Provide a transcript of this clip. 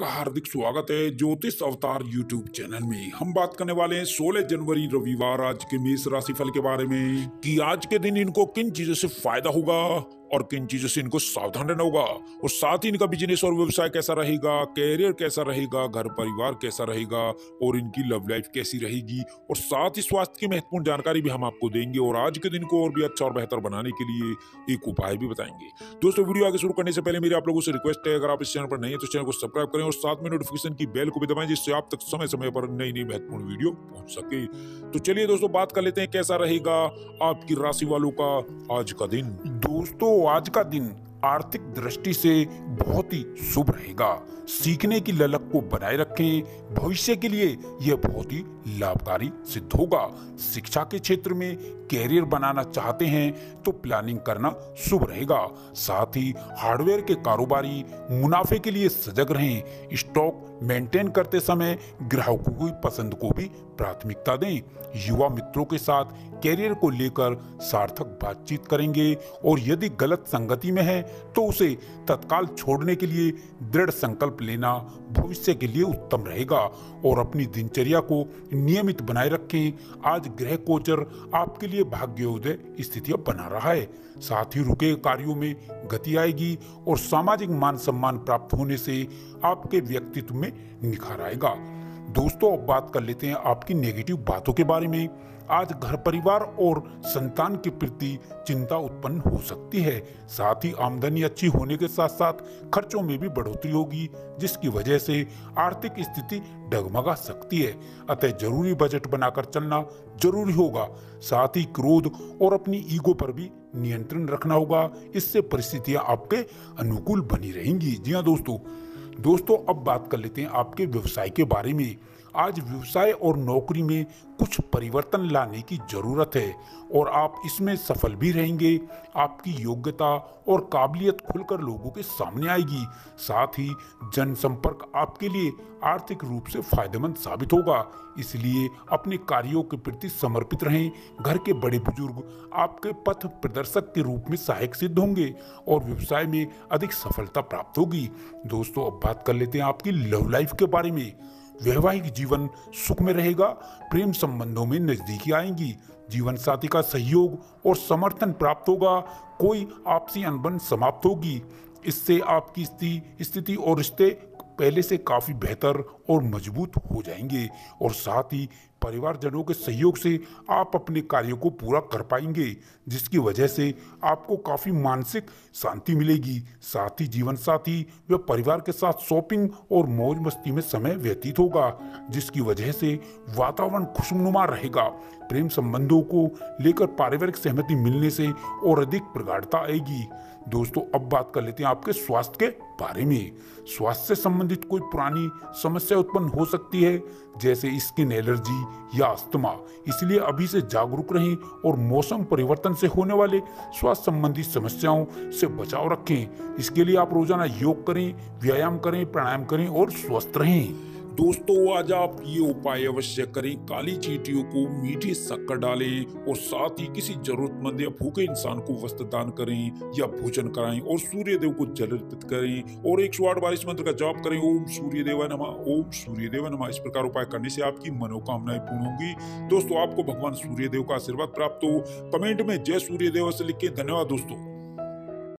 आपका हार्दिक स्वागत है ज्योतिष अवतार यूट्यूब चैनल में। हम बात करने वाले हैं 16 जनवरी रविवार आज के मेष राशि फल के बारे में कि आज के दिन इनको किन चीज़ों से फ़ायदा होगा? और किन चीज़ों से इनको सावधान रहना होगा और साथ ही इनका बिज़नेस और व्यवसाय कैसा रहेगा कैरियर कैसा रहेगा, घर परिवार कैसा रहेगा और इनकी लव लाइफ कैसी रहेगी और साथ ही स्वास्थ्य की महत्वपूर्ण जानकारी भी हम आपको देंगे और आज के दिन को और भी अच्छा और बेहतर बनाने के लिए एक उपाय भी बताएँगे। दोस्तों वीडियो आगे शुरू करने से पहले मेरी आप लोगों से रिक्वेस्ट है, अगर आप इस चैनल पर नहीं है तो चैनल को सब्सक्राइब करें और साथ में नोटिफिकेशन की बेल को भी दबाएँ जिससे आप तक समय समय पर नई नई महत्वपूर्ण वीडियो पहुँच सके। तो चलिए दोस्तों, बात कर लेते हैं कैसा रहेगा आपकी राशि वालों का आज का दिन। दोस्तों आज का दिन आर्थिक दृष्टि से बहुत ही शुभ रहेगा। सीखने की ललक को बनाए रखें। भविष्य के लिए यह बहुत ही लाभकारी सिद्ध होगा। शिक्षा के क्षेत्र में कैरियर बनाना चाहते हैं तो प्लानिंग करना शुभ रहेगा। साथ ही हार्डवेयर के कारोबारी मुनाफे के लिए सजग रहें। स्टॉक मेंटेन करते समय ग्राहकों की पसंद को भी प्राथमिकता दें। युवा मित्रों के साथ कैरियर को लेकर सार्थक बातचीत करेंगे और यदि गलत संगति में है तो उसे तत्काल छोड़ने के लिए दृढ़ संकल्प लेना भविष्य के लिए उत्तम रहेगा। और अपनी दिनचर्या को नियमित बनाए रखें। आज ग्रह कोचर आपके लिए भाग्योदय स्थितियाँ बना रहा है। साथ ही रुके कार्यों में गति आएगी और सामाजिक मान सम्मान प्राप्त होने से आपके व्यक्तित्व में निखार आएगा। दोस्तों, अब बात कर लेते हैं आपकी नेगेटिव बातों के बारे में। आज घर परिवार और संतान के प्रति चिंता उत्पन्न हो सकती है। साथ ही आमदनी अच्छी होने के साथ साथ खर्चों में भी बढ़ोतरी होगी, जिसकी वजह से आर्थिक स्थिति डगमगा सकती है। अतः ज़रूरी बजट बनाकर चलना ज़रूरी होगा। साथ ही क्रोध और अपनी ईगो पर भी नियंत्रण रखना होगा। इससे परिस्थितियाँ आपके अनुकूल बनी रहेंगी। जी हाँ दोस्तों दोस्तों अब बात कर लेते हैं आपके व्यवसाय के बारे में। आज व्यवसाय और नौकरी में कुछ परिवर्तन लाने की ज़रूरत है और आप इसमें सफल भी रहेंगे। आपकी योग्यता और काबिलियत खुलकर लोगों के सामने आएगी। साथ ही जनसंपर्क आपके लिए आर्थिक रूप से फ़ायदेमंद साबित होगा। इसलिए अपने कार्यों के प्रति समर्पित रहें। घर के बड़े बुज़ुर्ग आपके पथ प्रदर्शक के रूप में सहायक सिद्ध होंगे और व्यवसाय में अधिक सफलता प्राप्त होगी। दोस्तों, अब बात कर लेते हैं आपकी लव लाइफ के बारे में। वैवाहिक जीवन सुख में रहेगा, प्रेम संबंधों में नजदीकी आएँगी। जीवन साथी का सहयोग और समर्थन प्राप्त होगा, कोई आपसी अनबन समाप्त होगी। इससे आपकी स्थिति और रिश्ते पहले से काफ़ी बेहतर और मज़बूत हो जाएँगे और साथ ही परिवारजनों के सहयोग से आप अपने कार्यों को पूरा कर पाएँगे, जिसकी वजह से आपको काफ़ी मानसिक शांति मिलेगी। साथ ही जीवन साथी व परिवार के साथ शॉपिंग और मौज मस्ती में समय व्यतीत होगा, जिसकी वजह से वातावरण खुशनुमा रहेगा। प्रेम संबंधों को लेकर पारिवारिक सहमति मिलने से और अधिक प्रगाढ़ता आएगी। दोस्तों, अब बात कर लेते हैं आपके स्वास्थ्य के बारे में। स्वास्थ्य से संबंधित कोई पुरानी समस्या उत्पन्न हो सकती है, जैसे स्किन एलर्जी या अस्थमा इसलिए अभी से जागरूक रहें और मौसम परिवर्तन से होने वाले स्वास्थ्य संबंधी समस्याओं से बचाव रखें। इसके लिए आप रोज़ाना योग करें, व्यायाम करें, प्राणायाम करें और स्वस्थ रहें। दोस्तों, आज आप ये उपाय अवश्य करें। काली चीटियों को मीठी शक्कर डालें और साथ ही किसी जरूरतमंद या भूखे इंसान को वस्त्र दान करें या भोजन कराएँ और सूर्य देव को जल अर्पित करें और एक सौ आठ बारिश मंत्र का जाप करें। ओम सूर्य देवा नमा। ओम सूर्य देवा नमा। इस प्रकार उपाय करने से आपकी मनोकामनाएँ पूर्ण होंगी। दोस्तों, आपको भगवान सूर्य देव का आशीर्वाद प्राप्त हो। कमेंट में जय सूर्य देव से लिख। के धन्यवाद दोस्तों।